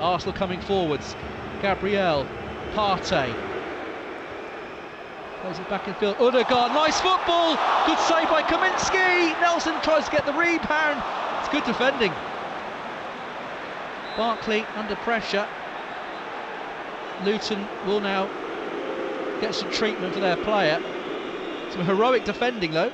Arsenal coming forwards. Gabriel, Partey. Plays it back in field. Odegaard, nice football. Good save by Kaminski. Nelson tries to get the rebound. It's good defending. Barkley under pressure. Luton will now get some treatment for their player. Some heroic defending though.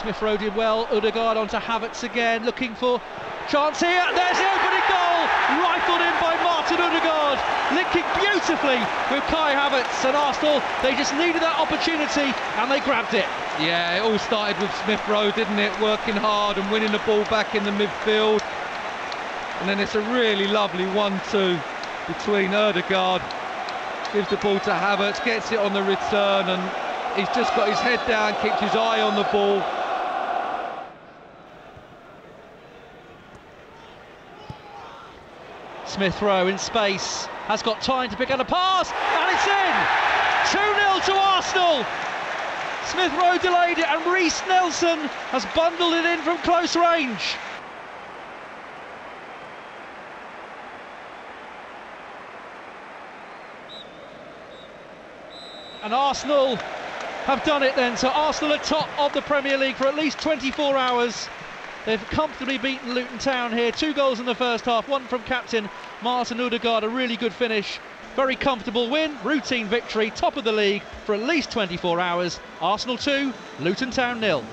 Smith Rowe did well. Odegaard onto Havertz again, looking for chance here. There's the opening goal, rifled in by Martin Odegaard, linking beautifully with Kai Havertz and Arsenal. They just needed that opportunity and they grabbed it. Yeah, it all started with Smith Rowe, didn't it? Working hard and winning the ball back in the midfield. And then it's a really lovely 1-2 between Odegaard. Gives the ball to Havertz, gets it on the return, and he's just got his head down, keeps his eye on the ball. Smith Rowe in space, has got time to pick out a pass, and it's in! 2 0 to Arsenal! Smith Rowe delayed it, and Reiss Nelson has bundled it in from close range. And Arsenal have done it then. So Arsenal are top of the Premier League for at least 24 hours. They've comfortably beaten Luton Town here. Two goals in the first half, one from captain Martin Odegaard, a really good finish. Very comfortable win, routine victory, top of the league for at least 24 hours. Arsenal 2, Luton Town nil.